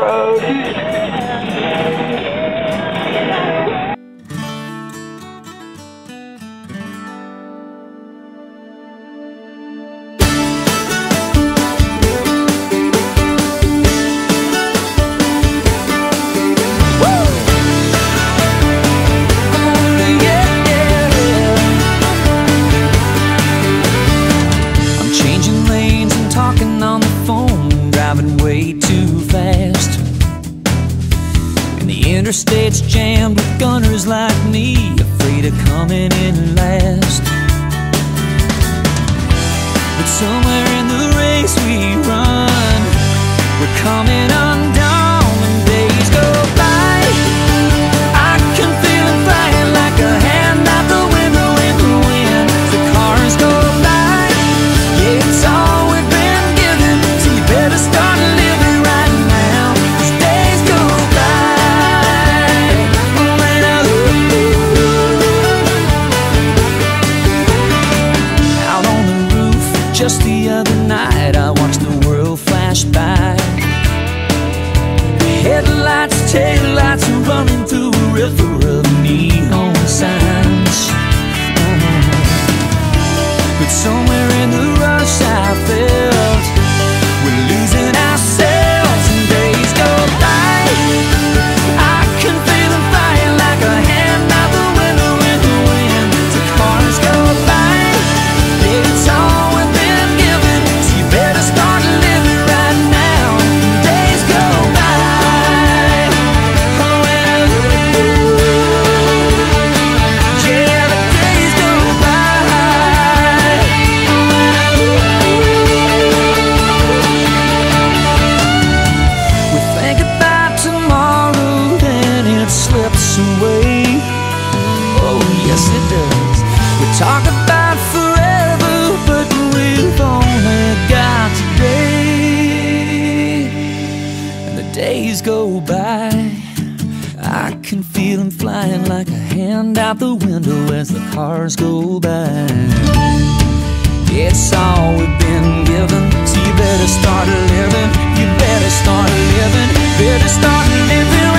road. I'm changing lanes and talking on the phone, driving way too Interstate's jammed with gunners like me, just the other night, I watched the world flash by. Headlights, taillights running through a river of neon signs. But somewhere in the rush, I felt I can feel them flying like a hand out the window as the cars go by. It's all we've been given, so you better start living. You better start living. Better start living